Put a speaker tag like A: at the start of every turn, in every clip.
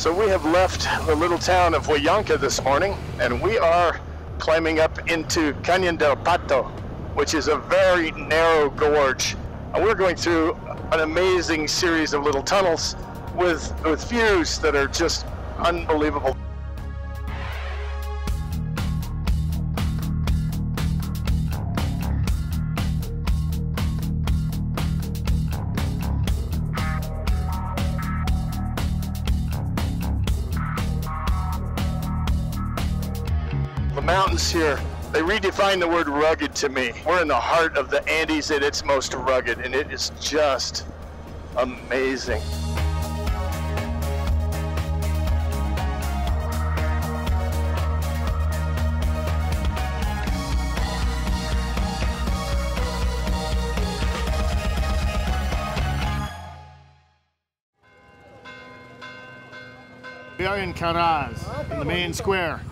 A: So we have left the little town of Huallanca this morning, and we are climbing up into Canyon del Pato, which is a very narrow gorge. And we're going through an amazing series of little tunnels with, with views that are just unbelievable. The mountains here, they redefine the word rugged to me. We're in the heart of the Andes at its most rugged, and it is just amazing.
B: We are in Caraz, in the main square,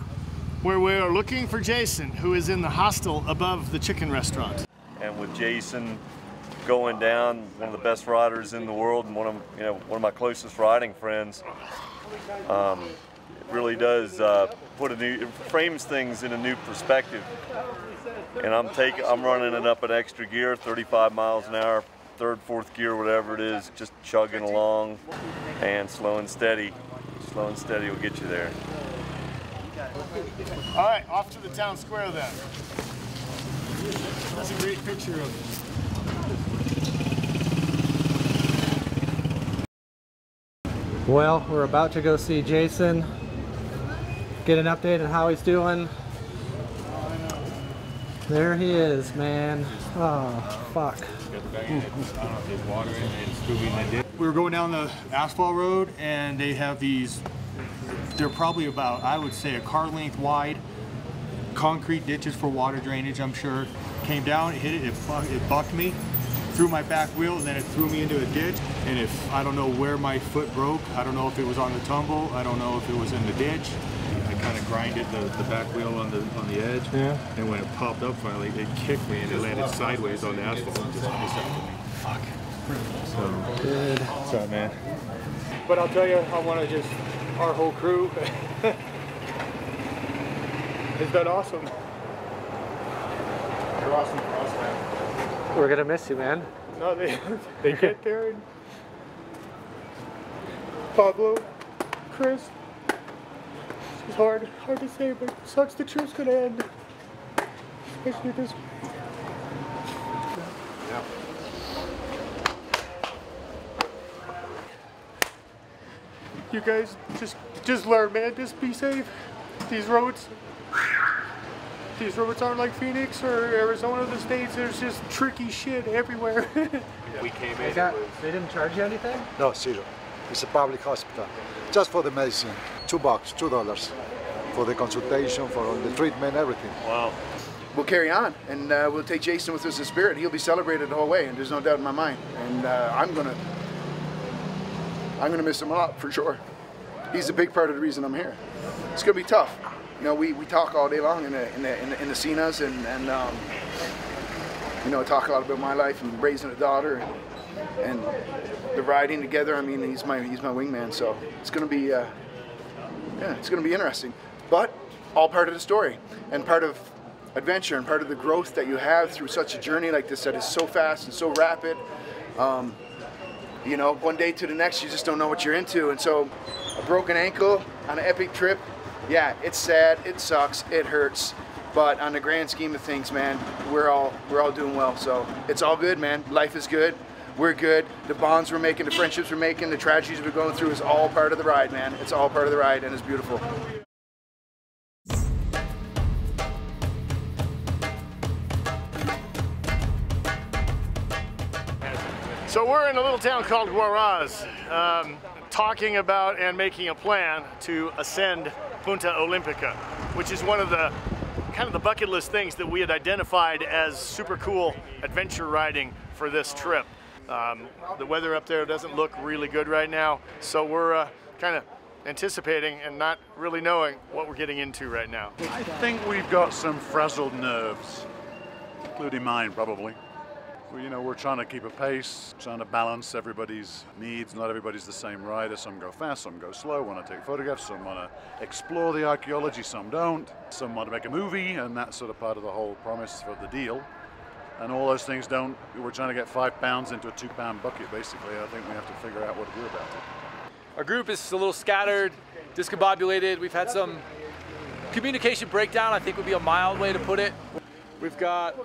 B: where we are looking for Jason, who is in the hostel above the chicken restaurant.
C: and with Jason going down, one of the best riders in the world, and one of you know one of my closest riding friends. Um, it really does uh, put a new it frames things in a new perspective. And I'm taking I'm running it up an extra gear, 35 miles an hour, third, fourth gear, whatever it is, just chugging along, and slow and steady. Slow and steady will get you there.
B: All right, off to the town square then. That's a great picture of it.
D: Well, we're about to go see Jason, get an update on how he's doing. There he is, man. Oh, fuck.
B: We were going down the asphalt road and they have these, they're probably about, I would say, a car length wide concrete ditches for water drainage, I'm sure. Came down, it hit it, it, it bucked me, threw my back wheel, and then it threw me into a ditch. And if, I don't know where my foot broke, I don't know if it was on the tumble, I don't know if it was in the ditch.
E: I kind of grinded the, the back wheel on the on the edge.
B: Yeah.
E: And when it popped up finally, it kicked me and it landed sideways on the asphalt and just dissected me. Fuck. So
D: Good.
E: what's up, man?
B: But I'll tell you, I want to just, our whole crew has been awesome. You're awesome for us, man.
D: We're gonna miss you, man.
B: No, they, they get there and Pablo, Chris, it's hard, hard to say, but sucks the trip's gonna end. Especially this. You guys just just learn, man. Just be safe. These roads, these roads aren't like Phoenix or Arizona, the states. There's just tricky shit everywhere.
E: We came
D: They,
E: in.
D: got, they didn't charge you anything?
F: No, zero. It's a public hospital. Just for the medicine. Two bucks, two dollars. For the consultation, for all the treatment, everything.
C: Wow.
G: we'll carry on and uh, we'll take Jason with us in spirit. He'll be celebrated the whole way, and there's no doubt in my mind. And uh, I'm gonna, I'm gonna miss him a lot for sure. He's a big part of the reason I'm here. It's gonna be tough. You know, we, we talk all day long in the in the in the, in the cenas and and um, you know talk a lot about my life and raising a daughter and, and the riding together. I mean, he's my he's my wingman, so it's gonna be. Uh, yeah, it's going to be interesting, but all part of the story and part of adventure and part of the growth that you have through such a journey like this that is so fast and so rapid. Um, you know, one day to the next, you just don't know what you're into, and so a broken ankle on an epic trip, yeah, it's sad, it sucks, it hurts, but on the grand scheme of things, man, we're all we're all doing well, so it's all good, man. Life is good. We're good. The bonds we're making, the friendships we're making, the tragedies we're going through is all part of the ride, man. It's all part of the ride, and it's beautiful.
B: So we're in a little town called Huaraz, um, talking about and making a plan to ascend Punta Olimpica, which is one of the kind of the bucket list things that we had identified as super cool adventure riding for this trip. Um, the weather up there doesn't look really good right now, so we're uh, kind of anticipating and not really knowing what we're getting into right now.
H: I think we've got some frazzled nerves, including mine probably. We- You know, we're trying to keep a pace, trying to balance everybody's needs. Not everybody's the same rider. Some go fast, some go slow, want to take photographs, some want to explore the archaeology, some don't. Some want to make a movie, and that's sort of part of the whole promise for the deal. And all those things don't, we're trying to get five pounds into a two pound bucket, basically. I think we have to figure out what to do about it.
I: Our group is a little scattered, discombobulated. We've had some communication breakdown, I think would be a mild way to put it. We've got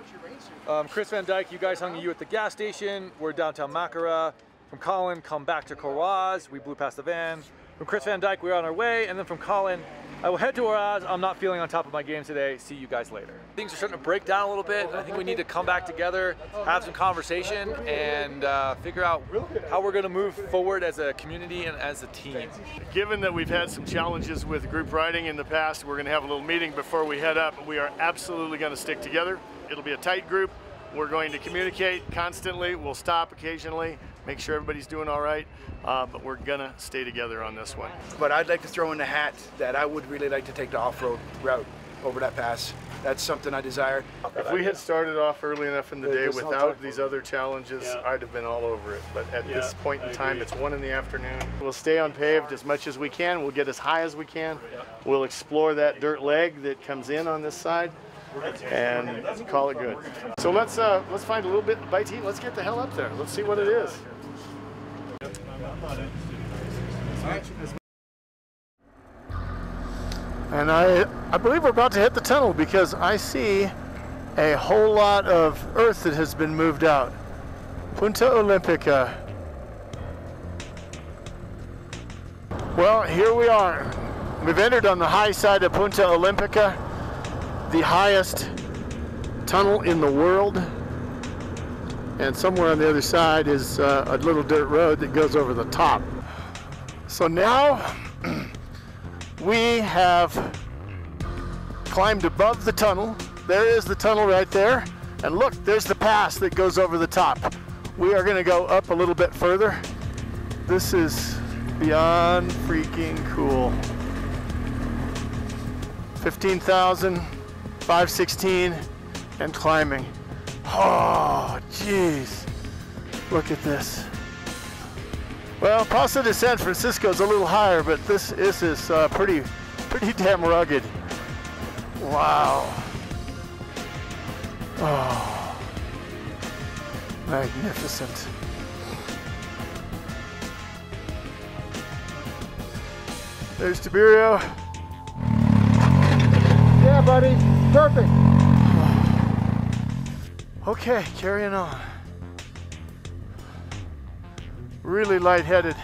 I: um, Chris Van Dyke, you guys hung you at the gas station. We're downtown Makara. From Colin, come back to Caraz. We blew past the van. From Chris Van Dyke, we're on our way. And then from Colin, I will head to Caraz. I'm not feeling on top of my game today. See you guys later. Things are starting to break down a little bit. I think we need to come back together, have some conversation, and uh, figure out how we're going to move forward as a community and as a team.
B: Given that we've had some challenges with group riding in the past, we're going to have a little meeting before we head up. We are absolutely going to stick together. It'll be a tight group. We're going to communicate constantly. We'll stop occasionally, make sure everybody's doing all right, uh, but we're going to stay together on this one.
G: But I'd like to throw in the hat that I would really like to take the off-road route over that pass. That's something I desire.
B: If we had started off early enough in the day
G: There's
B: without these other challenges, I'd have been all over it. But at this point in time, it's one in the afternoon. We'll stay unpaved as much as we can. We'll get as high as we can. We'll explore that dirt leg that comes in on this side and call it good. So let's uh, let's find a little bit to eat. Let's get the hell up there. Let's see what it is. And I, I believe we're about to hit the tunnel because I see a whole lot of earth that has been moved out. Punta Olympica. Well, here we are. We've entered on the high side of Punta Olympica, the highest tunnel in the world. And somewhere on the other side is uh, a little dirt road that goes over the top. So now we have climbed above the tunnel. There is the tunnel right there. And look, there's the pass that goes over the top. We are going to go up a little bit further. This is beyond freaking cool. 15,516 and climbing. Oh, jeez. Look at this. Well, Paso de San Francisco is a little higher, but this, this is uh, pretty, pretty damn rugged. Wow. Oh, magnificent. There's Tiberio.
F: Yeah, buddy. Perfect.
B: Okay, carrying on. Really lightheaded,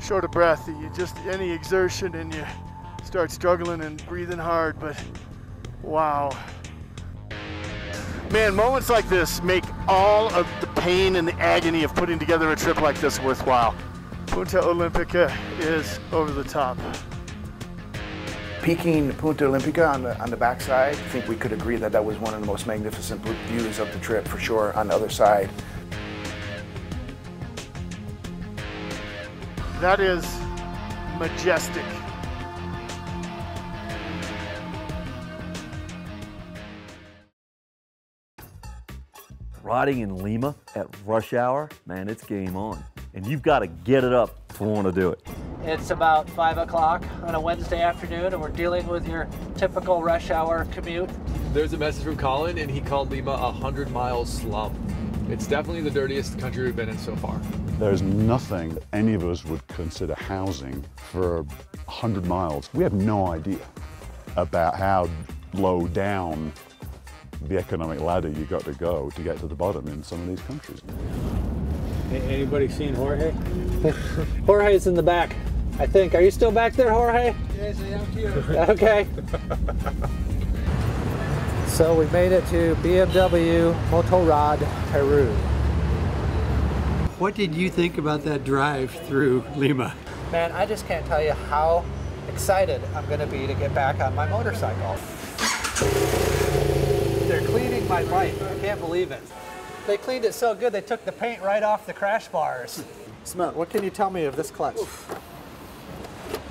B: short of breath. You just any exertion and you start struggling and breathing hard. But wow, man, moments like this make all of the pain and the agony of putting together a trip like this worthwhile. Punta Olympica is over the top.
G: Peaking Punta Olympica on the on the backside, I think we could agree that that was one of the most magnificent views of the trip for sure. On the other side,
B: That is majestic.
J: Riding in Lima at rush hour, man, it's game on. And you've got to get it up to want to do it.
K: It's about 5 o'clock on a Wednesday afternoon, and we're dealing with your typical rush hour commute.
I: There's a message from Colin, and he called Lima a 100 mile slum. It's definitely the dirtiest country we've been in so far.
H: There's nothing that any of us would consider housing for 100 miles. We have no idea about how low down the economic ladder you got to go to get to the bottom in some of these countries.
D: Anybody seen Jorge? Jorge's in the back, I think. Are you still back there, Jorge?
F: Yes, I am here.
D: Okay. so we made it to BMW Motorrad Peru.
L: What did you think about that drive through Lima?
K: Man, I just can't tell you how excited I'm going to be to get back on my motorcycle. They're cleaning my bike. I can't believe it. They cleaned it so good, they took the paint right off the crash bars. Smelt, what can you tell me of this clutch?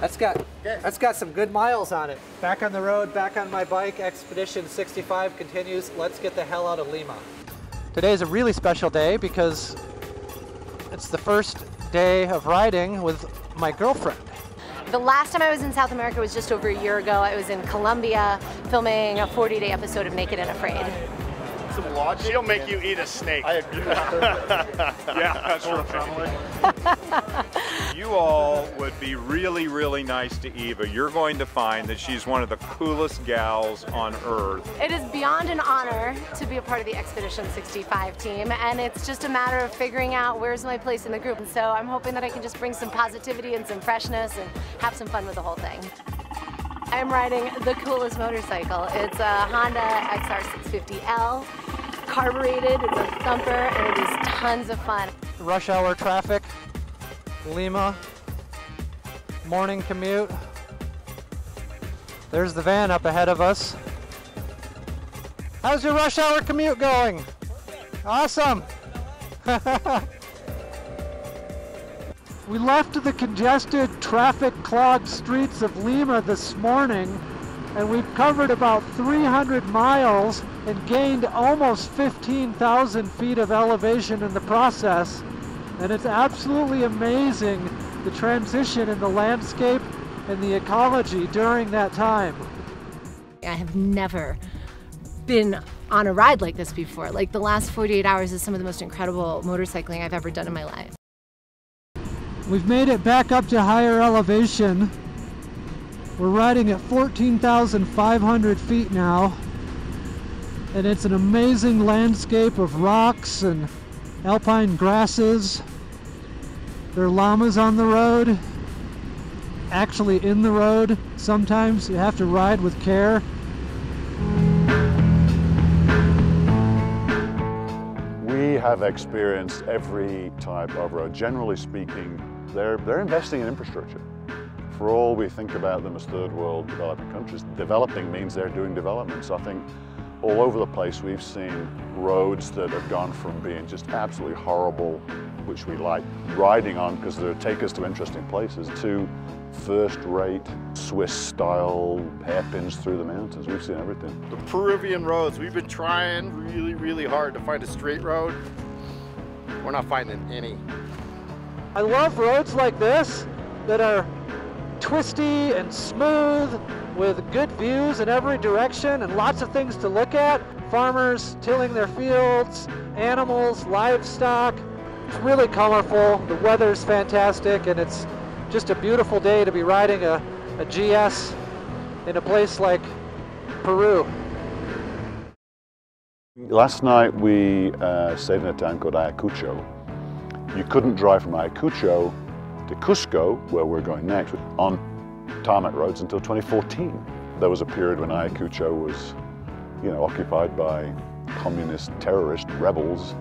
K: That's got that's got some good miles on it. Back on the road, back on my bike. Expedition 65 continues. Let's get the hell out of Lima. Today is a really special day because it's the first day of riding with my girlfriend.
M: The last time I was in South America was just over a year ago. I was in Colombia filming a 40 day episode of Naked and Afraid.
B: Some logic. She'll make you eat a snake. I agree.
E: yeah, that's right.
N: you all would be really, really nice to Eva. You're going to find that she's one of the coolest gals on earth.
M: It is beyond an honor to be a part of the Expedition 65 team, and it's just a matter of figuring out where's my place in the group. And so I'm hoping that I can just bring some positivity and some freshness and have some fun with the whole thing. I'm riding the coolest motorcycle. It's a Honda XR650L, carbureted, it's a thumper, and it is tons of fun.
K: Rush hour traffic, Lima, morning commute. There's the van up ahead of us. How's your rush hour commute going? Awesome. we left the congested, traffic clogged streets of Lima this morning and we've covered about 300 miles and gained almost 15,000 feet of elevation in the process. And it's absolutely amazing the transition in the landscape and the ecology during that time.
M: I have never been on a ride like this before. Like the last 48 hours is some of the most incredible motorcycling I've ever done in my life.
K: We've made it back up to higher elevation. We're riding at 14,500 feet now. And it's an amazing landscape of rocks and alpine grasses. There are llamas on the road, actually in the road. Sometimes you have to ride with care.
H: We have experienced every type of road. Generally speaking, they're, they're investing in infrastructure. For all we think about them as third world developing countries, developing means they're doing development. So I think all over the place we've seen roads that have gone from being just absolutely horrible, which we like riding on because they take us to interesting places, to first-rate Swiss-style hairpins through the mountains. We've seen everything.
O: The Peruvian roads, we've been trying really, really hard to find a straight road. We're not finding any.
K: I love roads like this that are twisty and smooth with good views in every direction and lots of things to look at. Farmers tilling their fields, animals, livestock. It's really colorful. The weather's fantastic and it's just a beautiful day to be riding a, a GS in a place like Peru.
H: Last night we uh, stayed in a town called Ayacucho. You couldn't drive from Ayacucho to Cusco, where we're going next, on tarmac roads until 2014. There was a period when Ayacucho was, you know, occupied by communist terrorist rebels.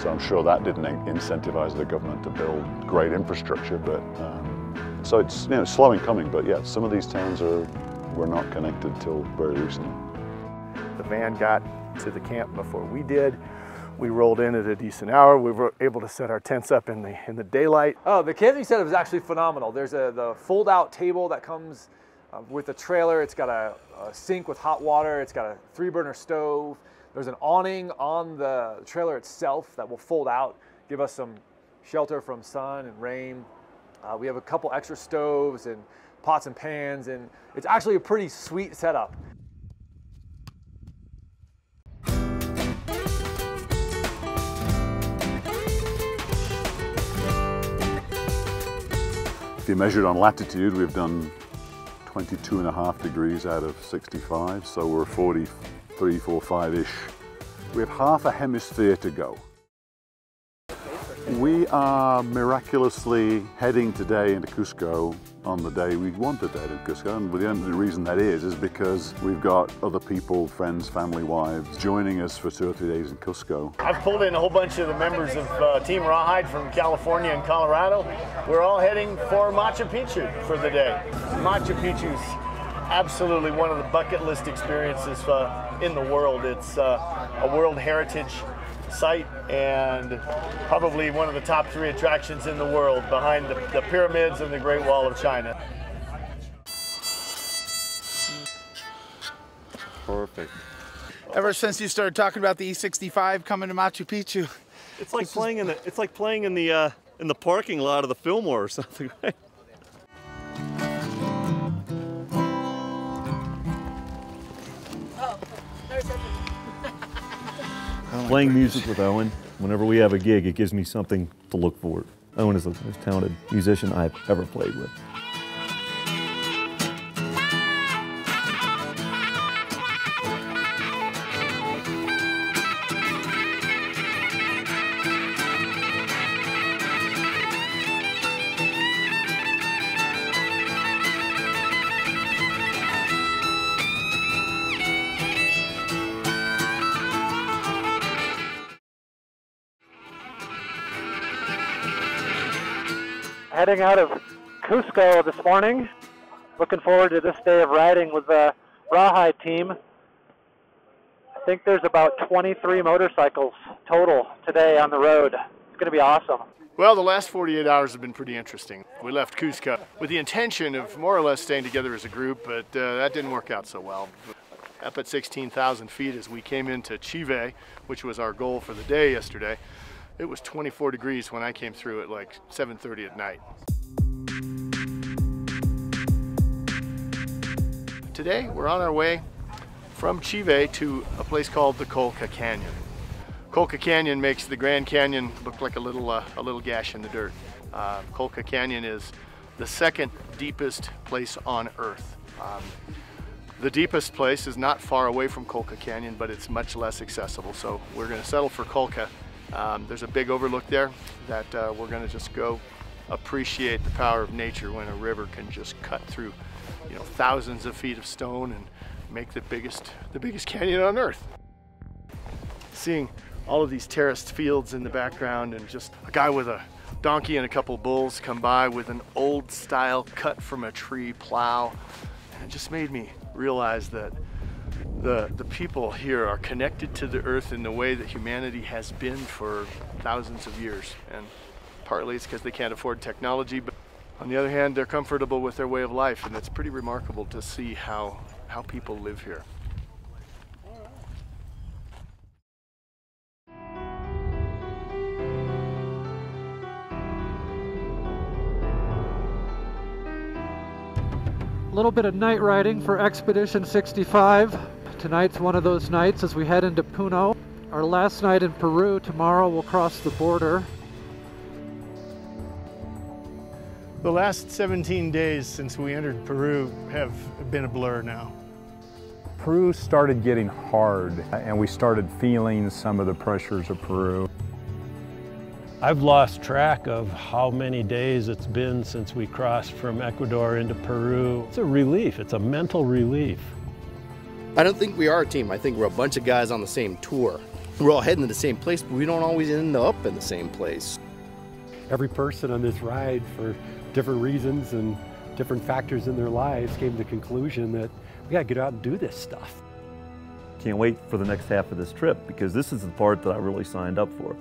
H: So I'm sure that didn't incentivize the government to build great infrastructure. But um, so it's you know slowing coming. But yeah, some of these towns are were not connected till very recently.
B: The van got to the camp before we did. We rolled in at a decent hour. We were able to set our tents up in the in the daylight.
I: Oh, the camping setup is actually phenomenal. There's a the fold-out table that comes uh, with the trailer. It's got a, a, sink with hot water. It's got a three-burner stove. There's an awning on the trailer itself that will fold out, give us some shelter from sun and rain. Uh, we have a couple extra stoves and pots and pans, and it's actually a pretty sweet setup.
H: Measured on latitude, we've done 22 and a half degrees out of 65, so we're 43, 4, 5-ish. We have half a hemisphere to go. We are miraculously heading today into Cusco on the day we wanted to head into Cusco. And the only reason that is, is because we've got other people, friends, family, wives, joining us for two or three days in Cusco.
B: I've pulled in a whole bunch of the members of uh, Team Rawhide from California and Colorado. We're all heading for Machu Picchu for the day. Machu Picchu's absolutely one of the bucket list experiences uh, in the world. It's uh, a World Heritage site and probably one of the top three attractions in the world behind the, the pyramids and the Great Wall of China.
N: Perfect.
P: ever since you started talking about the E65 coming to Machu Picchu.
C: It's like playing in the it's like playing in the uh, in the parking lot of the Fillmore or something, right?
J: Playing music with Owen, whenever we have a gig, it gives me something to look forward. Owen is the most talented musician I've ever played with.
D: Heading out of Cusco this morning. Looking forward to this day of riding with the Rawhide team. I think there's about 23 motorcycles total today on the road. It's going to be awesome.
B: Well, the last 48 hours have been pretty interesting. We left Cusco with the intention of more or less staying together as a group, but uh, that didn't work out so well. Up at 16,000 feet as we came into Chivay, which was our goal for the day yesterday, it was 24 degrees when I came through at like 7.30 at night. Today, we're on our way from Chivay to a place called the Colca Canyon. Colca Canyon makes the Grand Canyon look like a little, uh, a little gash in the dirt. Uh, Colca Canyon is the second deepest place on Earth. Um, the deepest place is not far away from Colca Canyon, but it's much less accessible. So we're going to settle for Colca. Um, there's a big overlook there that uh, we're going to just go appreciate the power of nature when a river can just cut through, you know, thousands of feet of stone and make the biggest, the biggest canyon on Earth. Seeing all of these terraced fields in the background and just a guy with a donkey and a couple bulls come by with an old style cut from a tree plow. And it just made me realize that the, the people here are connected to the earth in the way that humanity has been for thousands of years. And partly it's because they can't afford technology, but on the other hand, they're comfortable with their way of life. And it's pretty remarkable to see how, how people live here.
D: Little bit of night riding for Expedition 65. Tonight's one of those nights as we head into Puno. Our last night in Peru. Tomorrow we'll cross the border.
B: The last 17 days since we entered Peru have been a blur now.
Q: Peru started getting hard and we started feeling some of the pressures of Peru.
R: I've lost track of how many days it's been since we crossed from Ecuador into Peru. It's a relief, it's a mental relief.
S: I don't think we are a team. I think we're a bunch of guys on the same tour. We're all heading to the same place, but we don't always end up in the same place.
T: Every person on this ride, for different reasons and different factors in their lives, came to the conclusion that we gotta get out and do this stuff.
J: Can't wait for the next half of this trip because this is the part that I really signed up for.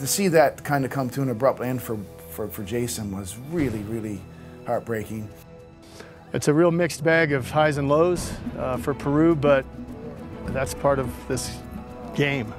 G: To see that kind of come to an abrupt end for, for, for Jason was really, really heartbreaking.
B: It's a real mixed bag of highs and lows uh, for Peru, but that's part of this game.